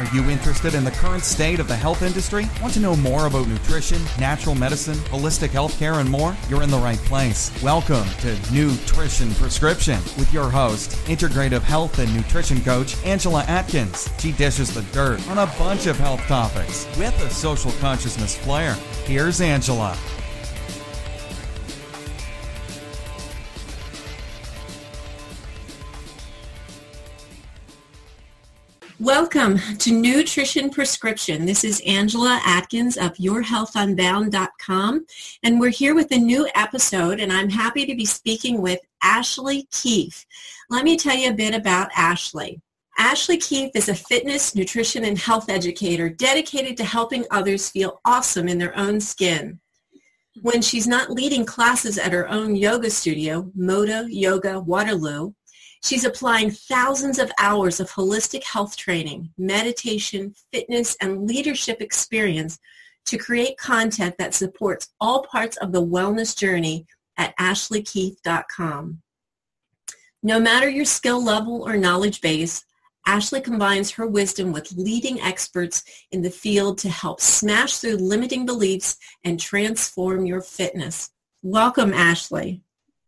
Are you interested in the current state of the health industry? Want to know more about nutrition, natural medicine, holistic healthcare, and more? You're in the right place. Welcome to Nutrition Prescription with your host, integrative health and nutrition coach Angela Atkins. She dishes the dirt on a bunch of health topics with a social consciousness flair. Here's Angela. Welcome to Nutrition Prescription. This is Angela Atkins of YourHealthUnbound.com, and we're here with a new episode, and I'm happy to be speaking with Ashley Keefe. Let me tell you a bit about Ashley. Ashley Keefe is a fitness, nutrition, and health educator dedicated to helping others feel awesome in their own skin. When she's not leading classes at her own yoga studio, Modo Yoga Waterloo, She's applying thousands of hours of holistic health training, meditation, fitness, and leadership experience to create content that supports all parts of the wellness journey at ashleykeefe.com. No matter your skill level or knowledge base, Ashley combines her wisdom with leading experts in the field to help smash through limiting beliefs and transform your fitness. Welcome, Ashley.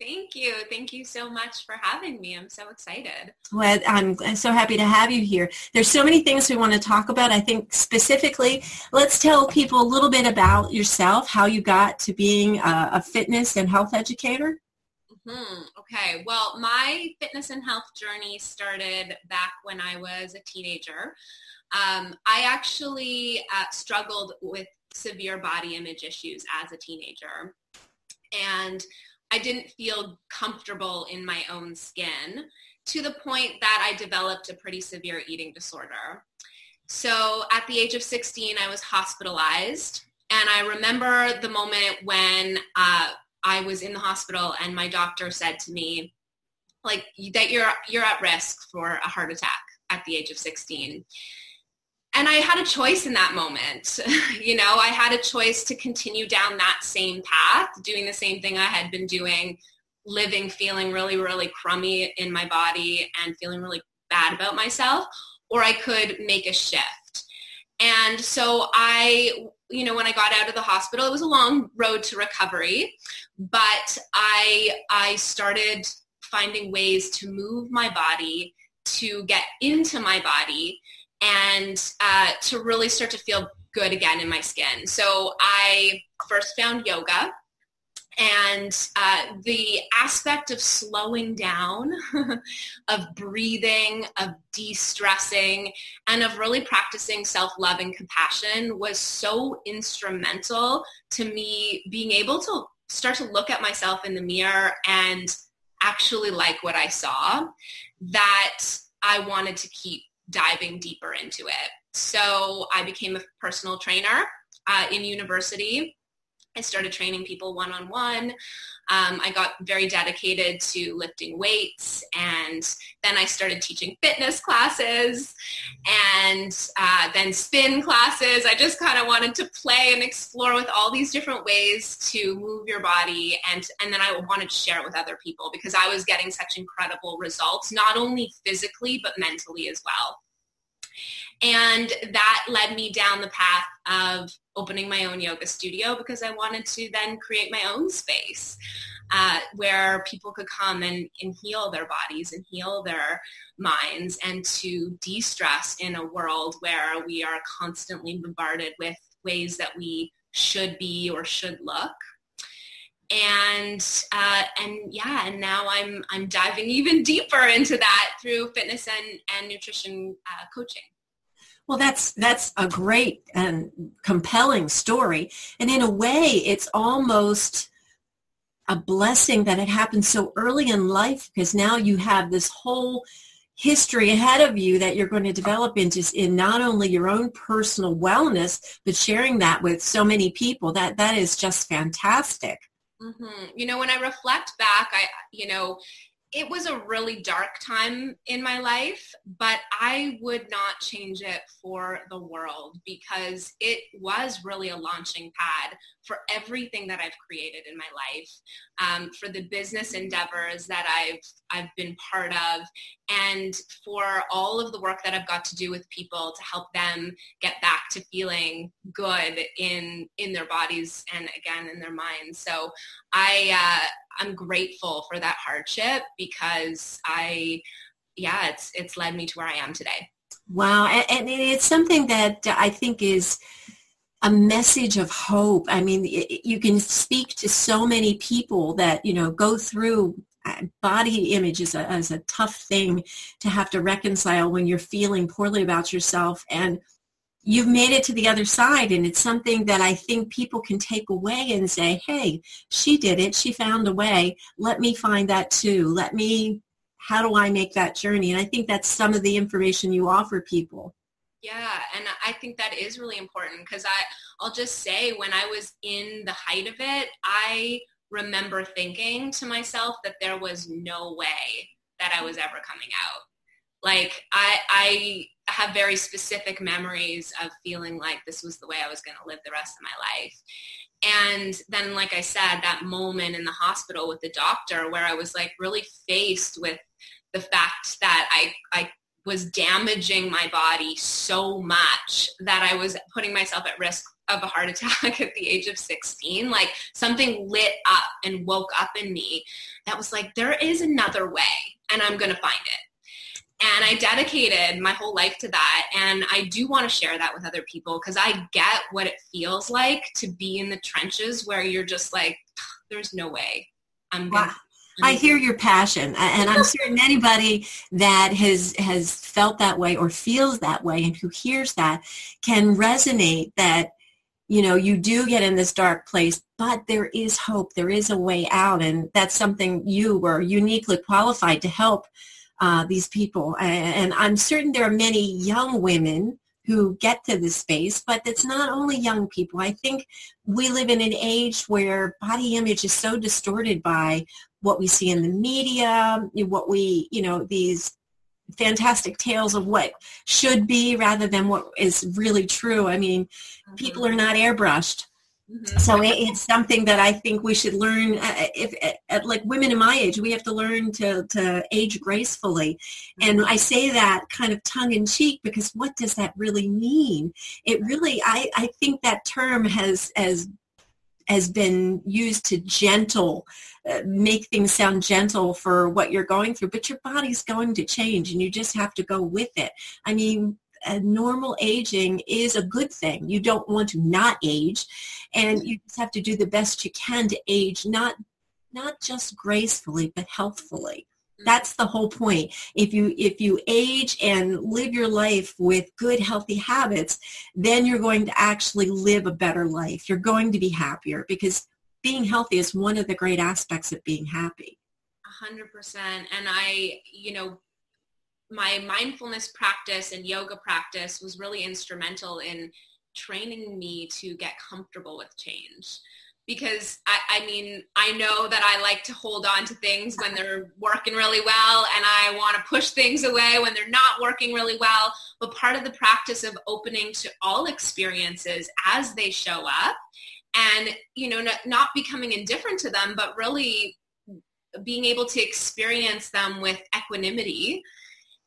Thank you. Thank you so much for having me. I'm so excited. Well, I'm, I'm so happy to have you here. There's so many things we want to talk about. I think specifically, let's tell people a little bit about yourself, how you got to being a, a fitness and health educator. Mm-hmm. Okay. Well, my fitness and health journey started back when I was a teenager. Um, I actually uh, struggled with severe body image issues as a teenager. And I didn't feel comfortable in my own skin to the point that I developed a pretty severe eating disorder. So at the age of 16, I was hospitalized. And I remember the moment when uh, I was in the hospital and my doctor said to me, like, that you're, you're at risk for a heart attack at the age of 16 and I had a choice in that moment. you know, I had a choice to continue down that same path, doing the same thing I had been doing, living feeling really, really crummy in my body and feeling really bad about myself, or I could make a shift. And so I, you know, when I got out of the hospital, it was a long road to recovery, but I, I started finding ways to move my body, to get into my body and uh, to really start to feel good again in my skin. So I first found yoga and uh, the aspect of slowing down, of breathing, of de-stressing, and of really practicing self-love and compassion was so instrumental to me being able to start to look at myself in the mirror and actually like what I saw that I wanted to keep diving deeper into it. So I became a personal trainer uh, in university. I started training people one-on-one. Um, I got very dedicated to lifting weights and then I started teaching fitness classes and uh, then spin classes. I just kind of wanted to play and explore with all these different ways to move your body and, and then I wanted to share it with other people because I was getting such incredible results, not only physically but mentally as well. And that led me down the path of opening my own yoga studio because I wanted to then create my own space uh, where people could come and, and heal their bodies and heal their minds and to de-stress in a world where we are constantly bombarded with ways that we should be or should look and uh, and yeah, and now I'm I'm diving even deeper into that through fitness and and nutrition uh, coaching. Well, that's that's a great and compelling story, and in a way, it's almost a blessing that it happened so early in life because now you have this whole history ahead of you that you're going to develop into in not only your own personal wellness but sharing that with so many people. That that is just fantastic. Mm-hmm. you know when i reflect back i you know it was a really dark time in my life, but I would not change it for the world because it was really a launching pad for everything that I've created in my life, um, for the business endeavors that I've I've been part of, and for all of the work that I've got to do with people to help them get back to feeling good in in their bodies and again in their minds. So I uh, I'm grateful for that hardship because I yeah it's it's led me to where I am today. Wow, and, and it's something that I think is a message of hope. I mean, you can speak to so many people that, you know, go through uh, body image is a, a tough thing to have to reconcile when you're feeling poorly about yourself. And you've made it to the other side and it's something that I think people can take away and say, hey, she did it. She found a way. Let me find that too. Let me, how do I make that journey? And I think that's some of the information you offer people. Yeah, and I think that is really important because I I'll just say when I was in the height of it, I remember thinking to myself that there was no way that I was ever coming out. Like I I have very specific memories of feeling like this was the way I was going to live the rest of my life. And then like I said, that moment in the hospital with the doctor where I was like really faced with the fact that I I was damaging my body so much that I was putting myself at risk of a heart attack at the age of 16. Like something lit up and woke up in me that was like, there is another way and I'm going to find it. And I dedicated my whole life to that. And I do want to share that with other people because I get what it feels like to be in the trenches where you're just like, there's no way I'm going to I hear your passion, and I'm certain anybody that has has felt that way or feels that way, and who hears that can resonate that you know you do get in this dark place, but there is hope. There is a way out, and that's something you were uniquely qualified to help uh, these people. And I'm certain there are many young women who get to this space, but it's not only young people. I think we live in an age where body image is so distorted by what we see in the media, what we, you know, these fantastic tales of what should be rather than what is really true. I mean, mm-hmm. people are not airbrushed. Mm-hmm. So it, it's something that I think we should learn. Uh, if uh, like women in my age, we have to learn to to age gracefully, mm-hmm. and I say that kind of tongue in cheek because what does that really mean? It really, I I think that term has has has been used to gentle, uh, make things sound gentle for what you're going through, but your body's going to change and you just have to go with it. I mean, normal aging is a good thing. You don't want to not age and you just have to do the best you can to age, not, not just gracefully, but healthfully. That's the whole point. If you if you age and live your life with good healthy habits, then you're going to actually live a better life. You're going to be happier because being healthy is one of the great aspects of being happy. A hundred percent. And I, you know, my mindfulness practice and yoga practice was really instrumental in training me to get comfortable with change because I, I, mean I know that I like to hold on to things when they're working really well and I want to push things away when they're not working really well. But part of the practice of opening to all experiences as they show up and you know not, not becoming indifferent to them but really being able to experience them with equanimity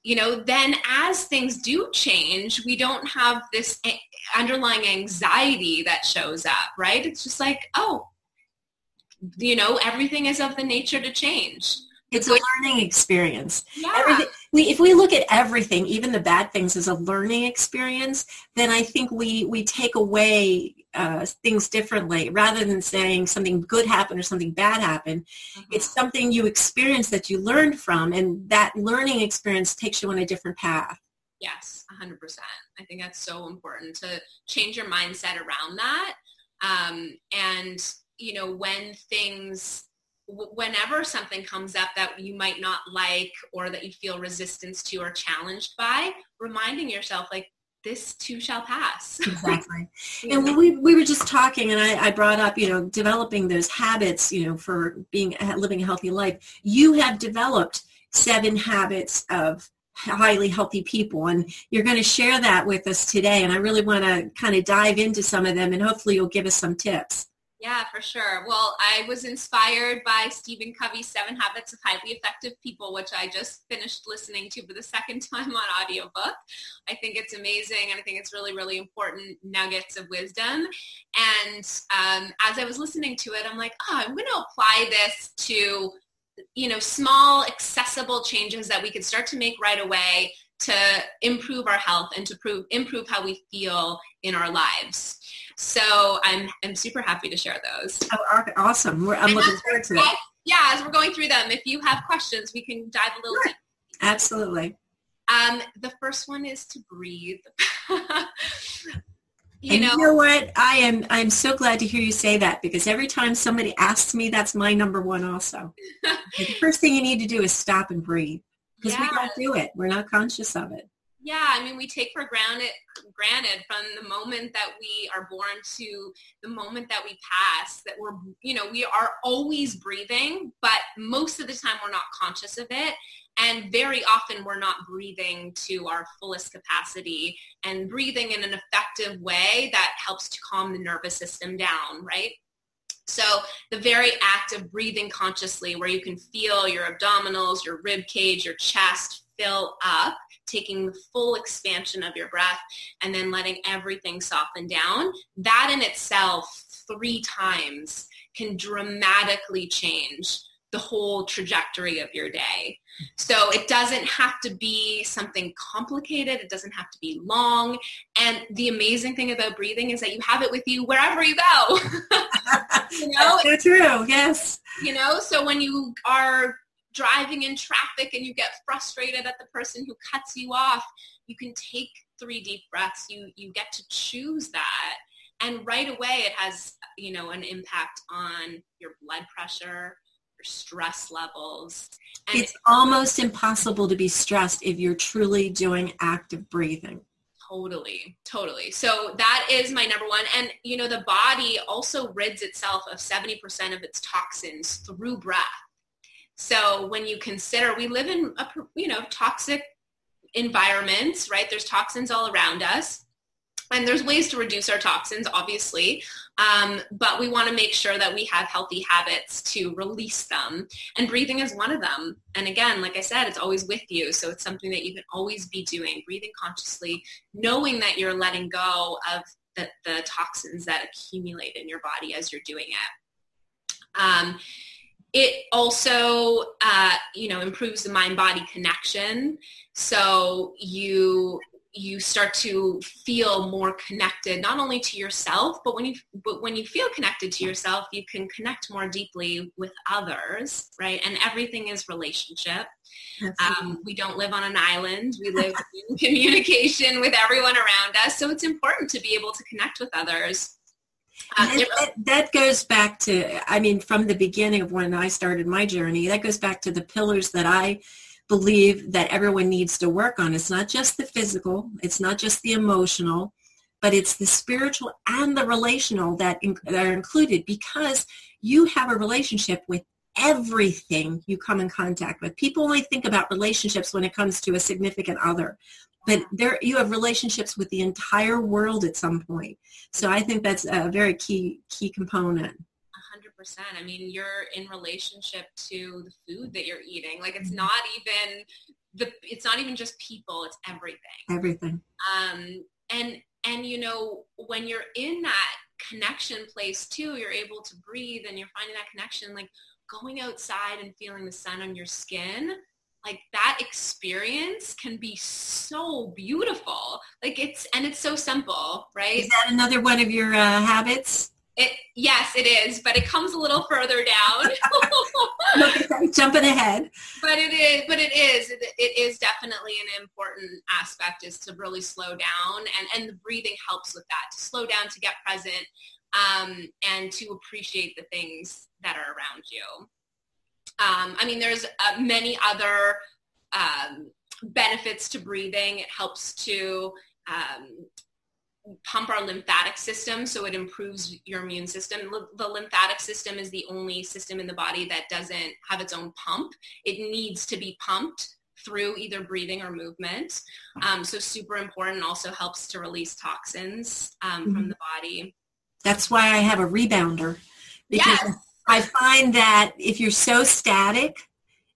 you know, then as things do change, we don't have this underlying anxiety that shows up, right? It's just like, oh, you know, everything is of the nature to change. It's a learning experience. Yeah. We, if we look at everything, even the bad things, as a learning experience, then I think we we take away uh, things differently rather than saying something good happened or something bad happened. Mm-hmm. It's something you experience that you learned from, and that learning experience takes you on a different path. Yes, 100%. I think that's so important to change your mindset around that. Um, and, you know, when things whenever something comes up that you might not like or that you feel resistance to or challenged by, reminding yourself like, this too shall pass. Exactly. and we, we were just talking and I, I brought up, you know, developing those habits, you know, for being living a healthy life. You have developed seven habits of highly healthy people and you're going to share that with us today and I really want to kind of dive into some of them and hopefully you'll give us some tips. Yeah, for sure. Well, I was inspired by Stephen Covey's Seven Habits of Highly Effective People, which I just finished listening to for the second time on audiobook. I think it's amazing and I think it's really, really important nuggets of wisdom. And um, as I was listening to it, I'm like, oh, I'm going to apply this to, you know, small, accessible changes that we could start to make right away to improve our health and to prove, improve how we feel in our lives. So I'm, I'm super happy to share those. Oh, awesome. We're, I'm and looking forward to it. Yeah, as we're going through them, if you have questions, we can dive a little sure. Absolutely. Um, the first one is to breathe. you and know, you know what? I am I'm so glad to hear you say that because every time somebody asks me, that's my number one also. the first thing you need to do is stop and breathe because yeah. we don't do it. We're not conscious of it. Yeah, I mean, we take for granted, granted from the moment that we are born to the moment that we pass that we're, you know, we are always breathing, but most of the time we're not conscious of it. And very often we're not breathing to our fullest capacity and breathing in an effective way that helps to calm the nervous system down, right? So the very act of breathing consciously where you can feel your abdominals, your rib cage, your chest fill up taking the full expansion of your breath and then letting everything soften down, that in itself three times can dramatically change the whole trajectory of your day. So it doesn't have to be something complicated. It doesn't have to be long. And the amazing thing about breathing is that you have it with you wherever you go. you know? That's so true. Yes. You know, so when you are driving in traffic and you get frustrated at the person who cuts you off, you can take three deep breaths. You, you get to choose that. And right away it has, you know, an impact on your blood pressure, stress levels. And it's almost impossible to be stressed if you're truly doing active breathing. Totally, totally. So that is my number one. And, you know, the body also rids itself of 70% of its toxins through breath. So when you consider, we live in a, you know, toxic environments, right? There's toxins all around us. And there's ways to reduce our toxins, obviously, um, but we want to make sure that we have healthy habits to release them. And breathing is one of them. And again, like I said, it's always with you. So it's something that you can always be doing, breathing consciously, knowing that you're letting go of the, the toxins that accumulate in your body as you're doing it. Um, it also, uh, you know, improves the mind-body connection. So you you start to feel more connected not only to yourself but when you but when you feel connected to yourself you can connect more deeply with others right? And everything is relationship. Um, we don't live on an island. We live in communication with everyone around us. So it's important to be able to connect with others. Uh, that, that goes back to, I mean, from the beginning of when I started my journey, that goes back to the pillars that I believe that everyone needs to work on. It's not just the physical, it's not just the emotional, but it's the spiritual and the relational that, in, that are included because you have a relationship with everything you come in contact with. People only think about relationships when it comes to a significant other but there you have relationships with the entire world at some point. So I think that's a very key key component. 100%. I mean, you're in relationship to the food that you're eating. Like it's mm-hmm. not even the it's not even just people, it's everything. Everything. Um and and you know, when you're in that connection place too, you're able to breathe and you're finding that connection like going outside and feeling the sun on your skin like that experience can be so beautiful. Like it's, and it's so simple, right? Is that another one of your uh, habits? It, yes, it is, but it comes a little further down. Jumping ahead. But it is, but it is, it, it is definitely an important aspect is to really slow down and, and the breathing helps with that, to slow down, to get present, um, and to appreciate the things that are around you. Um, I mean, there's uh, many other um, benefits to breathing. It helps to um, pump our lymphatic system so it improves your immune system. The lymphatic system is the only system in the body that doesn't have its own pump. It needs to be pumped through either breathing or movement. Um, so super important also helps to release toxins um, mm-hmm. from the body. That's why I have a rebounder because yes. I find that if you're so static,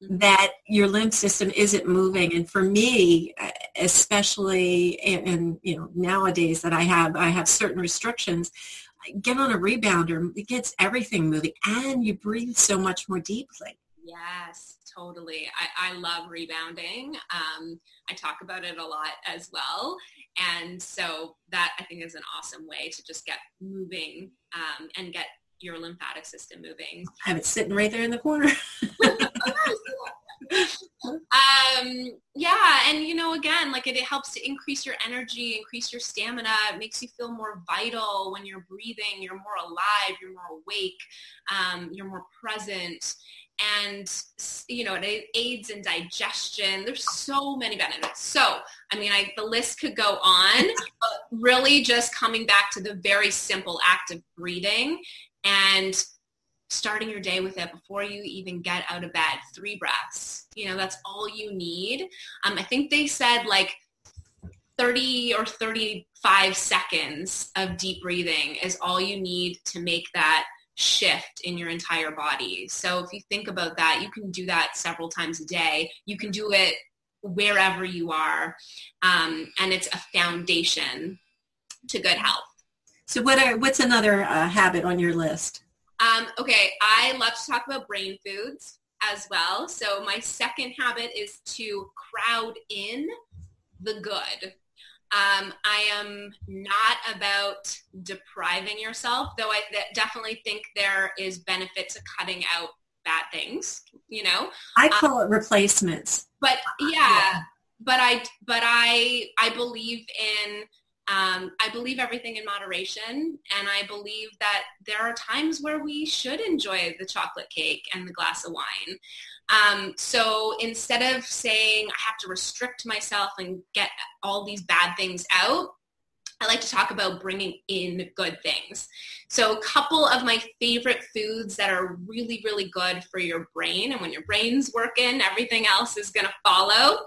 that your lymph system isn't moving. And for me especially and you know nowadays that i have i have certain restrictions get on a rebounder it gets everything moving and you breathe so much more deeply. Yes totally. I, I love rebounding. Um, i talk about it a lot as well. And so that i think is an awesome way to just get moving um, and get your lymphatic system moving. I have it sitting right there in the corner. um, yeah, and you know, again, like it, it helps to increase your energy, increase your stamina. It makes you feel more vital when you're breathing. You're more alive. You're more awake. Um, you're more present and you know it aids in digestion there's so many benefits so i mean I, the list could go on but really just coming back to the very simple act of breathing and starting your day with it before you even get out of bed. Three breaths. You know, that's all you need. Um, I think they said like 30 or 35 seconds of deep breathing is all you need to make that shift in your entire body. So if you think about that, you can do that several times a day. You can do it wherever you are. Um, and it's a foundation to good health. So what are what's another uh, habit on your list? Um, okay, I love to talk about brain foods as well. So my second habit is to crowd in the good. Um, I am not about depriving yourself, though I definitely think there is benefit to cutting out bad things. You know, I um, call um, it replacements. But yeah, yeah, but I but I I believe in um, I believe everything in moderation, and I believe that there are times where we should enjoy the chocolate cake and the glass of wine. Um, so instead of saying I have to restrict myself and get all these bad things out, I like to talk about bringing in good things. So a couple of my favorite foods that are really, really good for your brain. And when your brain's working, everything else is going to follow.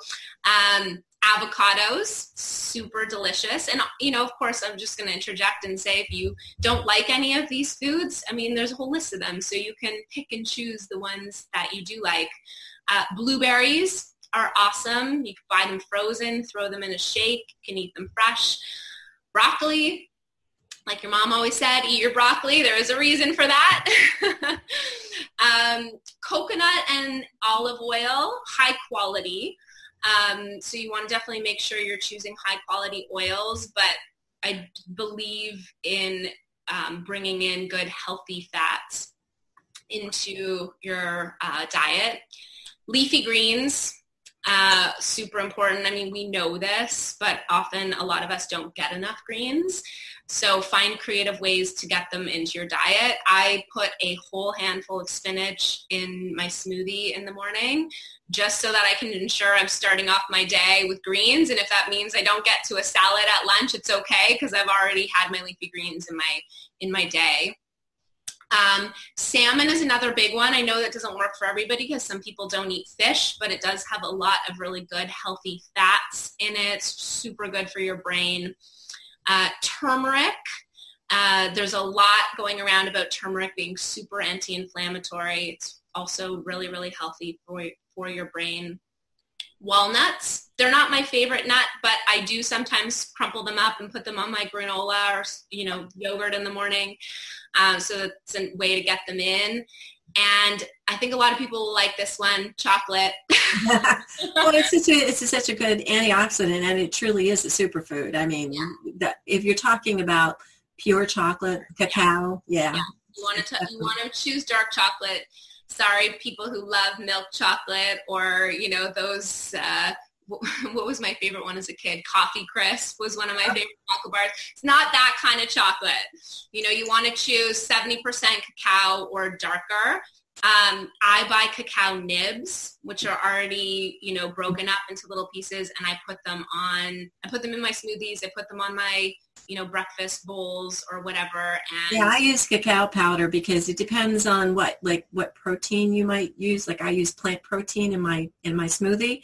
Um, avocados, super delicious. And, you know, of course, I'm just going to interject and say if you don't like any of these foods, I mean, there's a whole list of them. So you can pick and choose the ones that you do like. Uh, blueberries are awesome. You can buy them frozen, throw them in a shake. You can eat them fresh. Broccoli, like your mom always said, eat your broccoli. There is a reason for that. um, coconut and olive oil, high quality. Um, so you want to definitely make sure you're choosing high quality oils, but I believe in um, bringing in good healthy fats into your uh, diet. Leafy greens, uh, super important. I mean, we know this, but often a lot of us don't get enough greens. So find creative ways to get them into your diet. I put a whole handful of spinach in my smoothie in the morning just so that I can ensure I'm starting off my day with greens. And if that means I don't get to a salad at lunch, it's okay because I've already had my leafy greens in my in my day. Um, salmon is another big one. I know that doesn't work for everybody because some people don't eat fish, but it does have a lot of really good healthy fats in it. It's super good for your brain. Uh, turmeric. Uh, there's a lot going around about turmeric being super anti-inflammatory. It's also really, really healthy for, for your brain. Walnuts, they're not my favorite nut, but I do sometimes crumple them up and put them on my granola or, you know, yogurt in the morning. Um, so it's a way to get them in. And I think a lot of people will like this one, chocolate. well, it's such a it's such a good antioxidant, and it truly is a superfood. I mean, yeah. that, if you're talking about pure chocolate, cacao, yeah. yeah. You want to you want to choose dark chocolate. Sorry, people who love milk chocolate or you know those uh, what was my favorite one as a kid? Coffee Crisp was one of my favorite chocolate bars. It's not that kind of chocolate. You know, you want to choose 70% cacao or darker. Um, I buy cacao nibs, which are already, you know, broken up into little pieces and I put them on, I put them in my smoothies. I put them on my, you know, breakfast bowls or whatever. And yeah, I use cacao powder because it depends on what, like what protein you might use. Like I use plant protein in my, in my smoothie.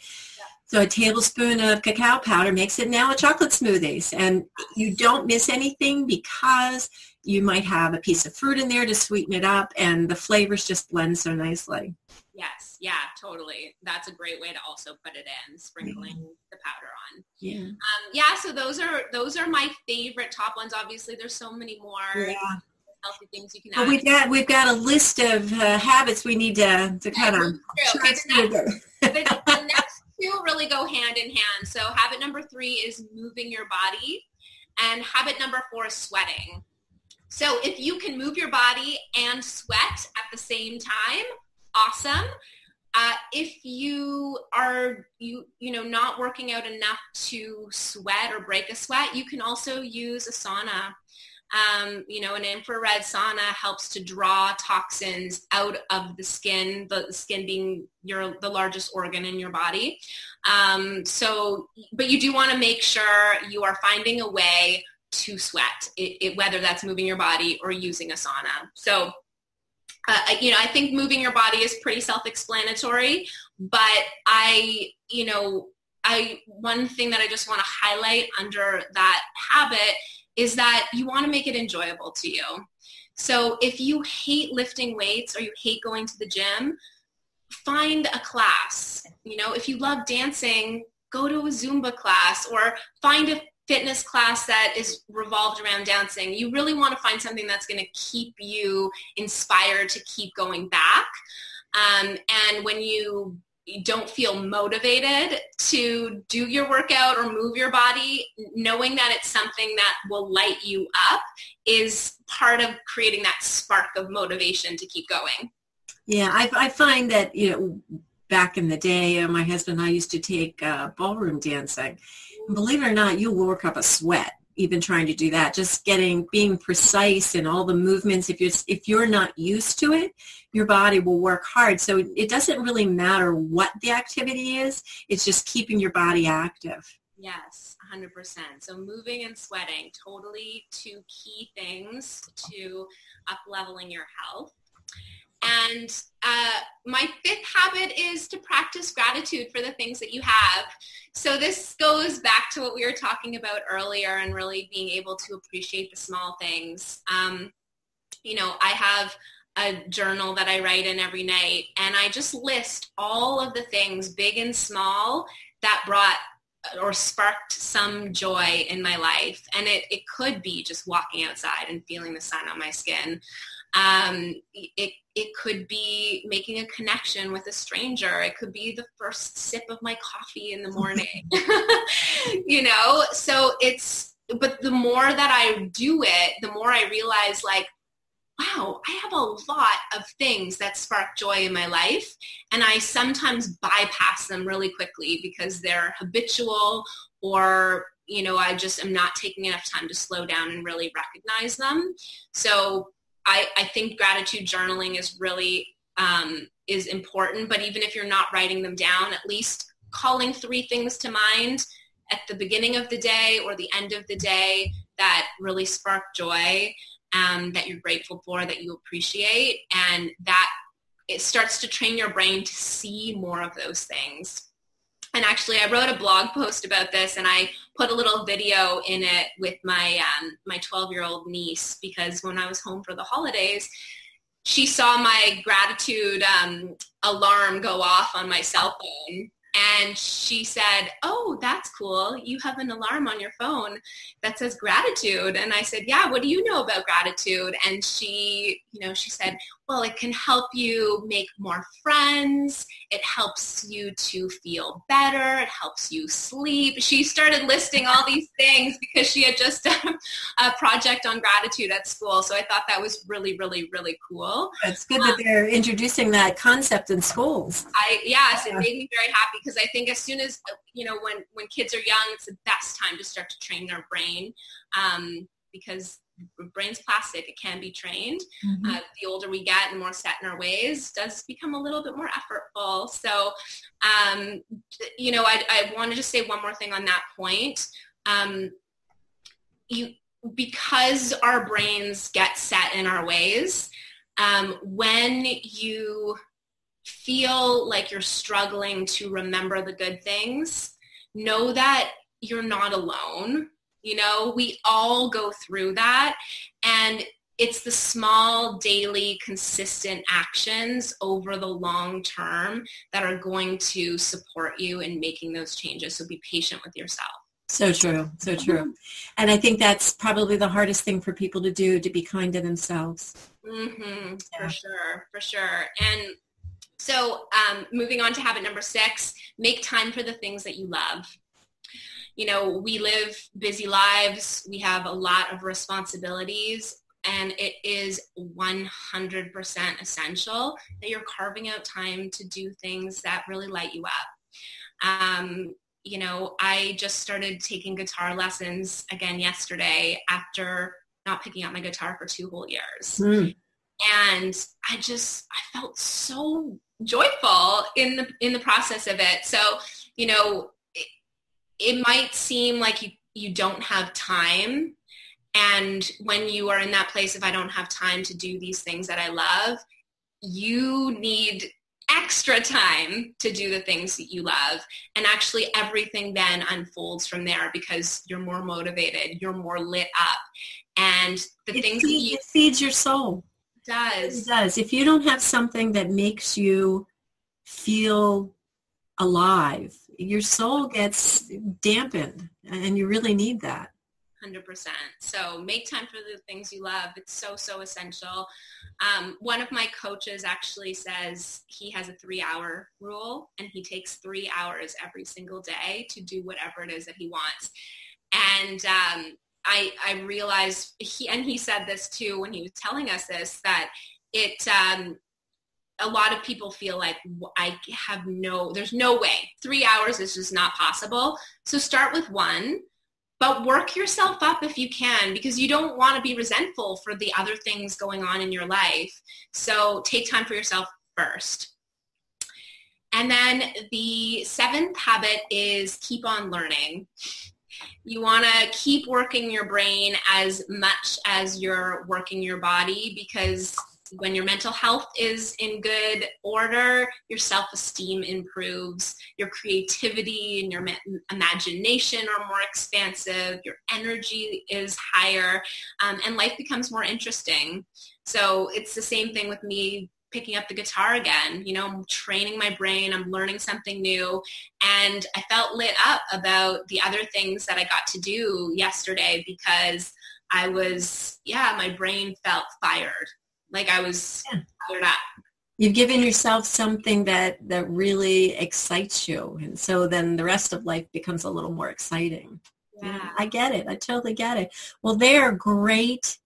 So a tablespoon of cacao powder makes it now a chocolate smoothies. And you don't miss anything because you might have a piece of fruit in there to sweeten it up and the flavors just blend so nicely. Yes, yeah, totally. That's a great way to also put it in, sprinkling mm-hmm. the powder on. Yeah. Um, yeah, so those are those are my favorite top ones. Obviously there's so many more. Yeah healthy things you can well, we've got we've got a list of uh, habits we need to to kind of okay, the, next, the next two really go hand in hand. So habit number three is moving your body. And habit number four is sweating. So if you can move your body and sweat at the same time, awesome. Uh, if you are you you know not working out enough to sweat or break a sweat, you can also use a sauna. Um, you know, an infrared sauna helps to draw toxins out of the skin, the skin being your the largest organ in your body. Um, so, but you do want to make sure you are finding a way to sweat, it, it, whether that's moving your body or using a sauna. So, uh, you know, I think moving your body is pretty self-explanatory, but I, you know, I one thing that I just want to highlight under that habit is that you want to make it enjoyable to you. So if you hate lifting weights or you hate going to the gym, find a class. You know, if you love dancing, go to a Zumba class or find a fitness class that is revolved around dancing. You really want to find something that's going to keep you inspired to keep going back. Um, and when you you don't feel motivated to do your workout or move your body, knowing that it's something that will light you up is part of creating that spark of motivation to keep going. Yeah, I, I find that, you know, back in the day, uh, my husband and I used to take uh, ballroom dancing. And believe it or not, you will work up a sweat even trying to do that. Just getting being precise in all the movements. If you're if you're not used to it your body will work hard. So it doesn't really matter what the activity is. It's just keeping your body active. Yes 100% so moving and sweating totally two key things to up leveling your health and uh, my fifth habit is to practice gratitude for the things that you have. So this goes back to what we were talking about earlier and really being able to appreciate the small things. Um, you know, I have a journal that I write in every night and I just list all of the things, big and small, that brought or sparked some joy in my life. And it, it could be just walking outside and feeling the sun on my skin. Um, it, it could be making a connection with a stranger. It could be the first sip of my coffee in the morning. you know, so it's, but the more that I do it, the more I realize like, wow, I have a lot of things that spark joy in my life. And I sometimes bypass them really quickly because they're habitual or you know, I just am not taking enough time to slow down and really recognize them. So I, I think gratitude journaling is really um, is important. But even if you're not writing them down, at least calling three things to mind at the beginning of the day or the end of the day that really spark joy, um, that you're grateful for, that you appreciate, and that it starts to train your brain to see more of those things. And actually, I wrote a blog post about this, and I put a little video in it with my um, my 12 year old niece because when I was home for the holidays, she saw my gratitude um, alarm go off on my cell phone and she said, oh, that's cool. You have an alarm on your phone that says gratitude. And I said, yeah, what do you know about gratitude? And she, you know, she said, well, it can help you make more friends. It helps you to feel better. It helps you sleep. She started listing all these things because she had just done a project on gratitude at school. So I thought that was really, really, really cool. It's good um, that they're introducing that concept in schools. I yes, it made me very happy because I think as soon as you know when when kids are young, it's the best time to start to train their brain um, because brain's plastic. It can be trained. Mm-hmm. Uh, the older we get and more set in our ways does become a little bit more effortful. So, um, you know, I, I want to just say one more thing on that point. Um, you, because our brains get set in our ways, um, when you feel like you're struggling to remember the good things, know that you're not alone. You know, we all go through that. And it's the small, daily, consistent actions over the long term that are going to support you in making those changes. So be patient with yourself. So true, so true. And I think that's probably the hardest thing for people to do, to be kind to themselves. Mm-hmm, yeah. For sure, for sure. And so um, moving on to habit number six, make time for the things that you love. You know, we live busy lives. We have a lot of responsibilities and it is 100% essential that you're carving out time to do things that really light you up. Um, you know, I just started taking guitar lessons again yesterday after not picking up my guitar for two whole years. Mm. And I just, I felt so joyful in the, in the process of it. So, you know, it, might seem like you, you don't have time. And when you are in that place of I don't have time to do these things that I love, you need extra time to do the things that you love. And actually everything then unfolds from there because you're more motivated, you're more lit up. And the it things feeds, you, it feeds your soul. It does. It does. If you don't have something that makes you feel alive, your soul gets dampened and you really need that. 100%. So make time for the things you love. It's so, so essential. Um, one of my coaches actually says he has a three hour rule and he takes three hours every single day to do whatever it is that he wants. And um, I, I realized he, and he said this too when he was telling us this, that it, um, a lot of people feel like I have no, there's no way. Three hours is just not possible. So start with one but work yourself up if you can because you don't want to be resentful for the other things going on in your life. So take time for yourself first. And then the seventh habit is keep on learning. You want to keep working your brain as much as you're working your body because when your mental health is in good order, your self-esteem improves, your creativity and your imagination are more expansive, your energy is higher, um, and life becomes more interesting. So it's the same thing with me picking up the guitar again. You know, I'm training my brain, I'm learning something new, and I felt lit up about the other things that I got to do yesterday because I was, yeah, my brain felt fired. Like I was yeah. up. You've given yourself something that, that really excites you. And so then the rest of life becomes a little more exciting. Yeah. I get it. I totally get it. Well, they are great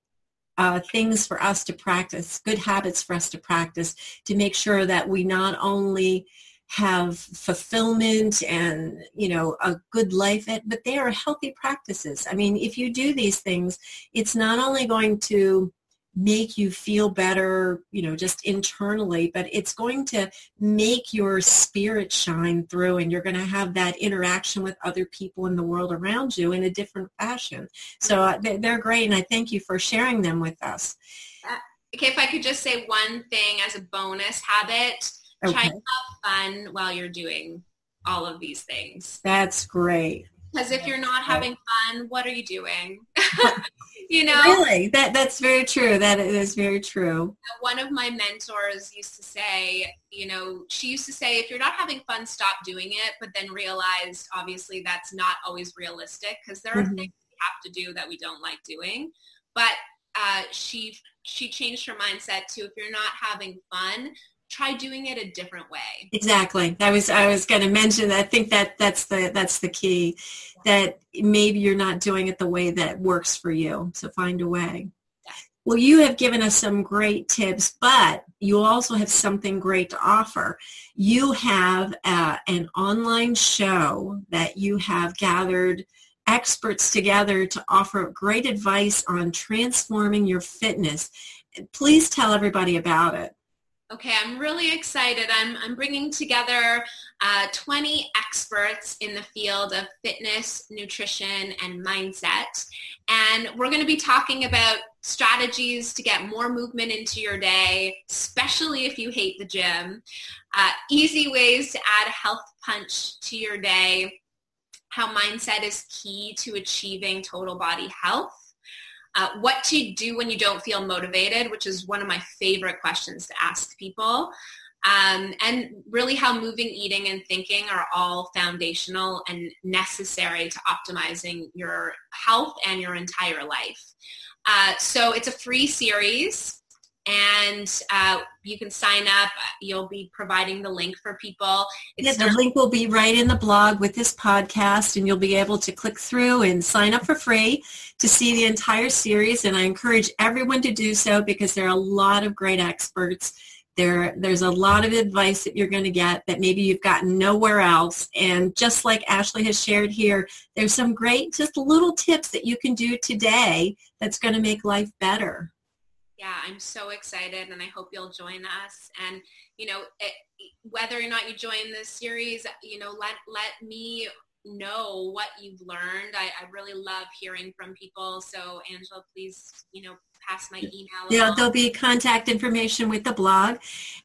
uh, things for us to practice, good habits for us to practice to make sure that we not only have fulfillment and you know a good life but they are healthy practices i mean if you do these things it's not only going to make you feel better, you know, just internally, but it's going to make your spirit shine through and you're going to have that interaction with other people in the world around you in a different fashion. So uh, they're great and I thank you for sharing them with us. Uh, okay, if I could just say one thing as a bonus habit, okay. try to have fun while you're doing all of these things. That's great. Because if you're not having fun, what are you doing? you know? Really? That that's very true. That is very true. One of my mentors used to say, you know, she used to say, if you're not having fun, stop doing it, but then realized obviously that's not always realistic because there are mm-hmm. things we have to do that we don't like doing. But uh, she she changed her mindset to if you're not having fun, try doing it a different way. Exactly. I was I was going to mention. I think that that's the that's the key that maybe you're not doing it the way that works for you. So find a way. Well, you have given us some great tips, but you also have something great to offer. You have uh, an online show that you have gathered experts together to offer great advice on transforming your fitness. Please tell everybody about it. Okay, I'm really excited. I'm, I'm bringing together uh, 20 experts in the field of fitness, nutrition, and mindset. And we're going to be talking about strategies to get more movement into your day, especially if you hate the gym, uh, easy ways to add health punch to your day, how mindset is key to achieving total body health, uh, what to do when you don't feel motivated, which is one of my favorite questions to ask people. Um, and really how moving, eating, and thinking are all foundational and necessary to optimizing your health and your entire life. Uh, so it's a free series and uh, you can sign up. You'll be providing the link for people. It's yeah, the link will be right in the blog with this podcast, and you'll be able to click through and sign up for free to see the entire series. And I encourage everyone to do so because there are a lot of great experts. There, there's a lot of advice that you're going to get that maybe you've gotten nowhere else. And just like Ashley has shared here, there's some great, just little tips that you can do today that's going to make life better yeah, I'm so excited and I hope you'll join us. And, you know, it, whether or not you join this series, you know, let, let me know what you've learned. I, I really love hearing from people. So Angela, please, you know, pass my email. Yeah, along. there'll be contact information with the blog.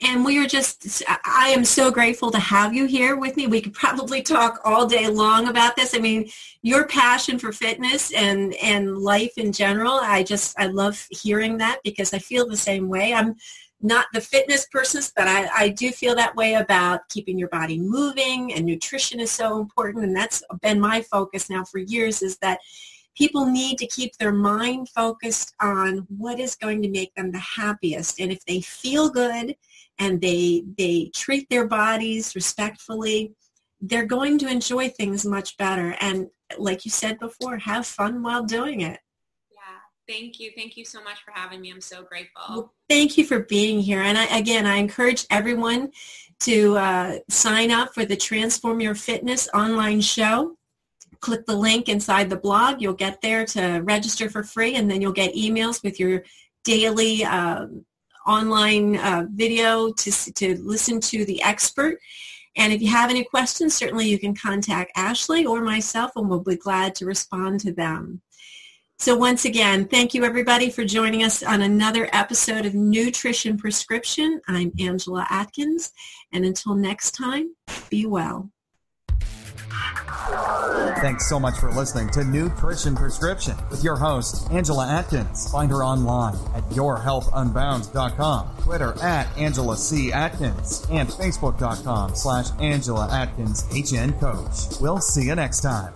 And we are just, I am so grateful to have you here with me. We could probably talk all day long about this. I mean, your passion for fitness and, and life in general, I just, I love hearing that because I feel the same way. I'm not the fitness person, but I, I do feel that way about keeping your body moving and nutrition is so important. And that's been my focus now for years is that people need to keep their mind focused on what is going to make them the happiest. And if they feel good and they, they treat their bodies respectfully, they're going to enjoy things much better. And like you said before, have fun while doing it. Thank you. Thank you so much for having me. I'm so grateful. Well, thank you for being here. And I, again, I encourage everyone to uh, sign up for the Transform Your Fitness online show click the link inside the blog. You'll get there to register for free, and then you'll get emails with your daily uh, online uh, video to, to listen to the expert. And if you have any questions, certainly you can contact Ashley or myself, and we'll be glad to respond to them. So once again, thank you everybody for joining us on another episode of Nutrition Prescription. I'm Angela Atkins, and until next time, be well. Thanks so much for listening to Nutrition Prescription with your host, Angela Atkins. Find her online at yourhealthunbound.com, Twitter at Angela C. Atkins, and Facebook.com slash Angela Atkins HN Coach. We'll see you next time.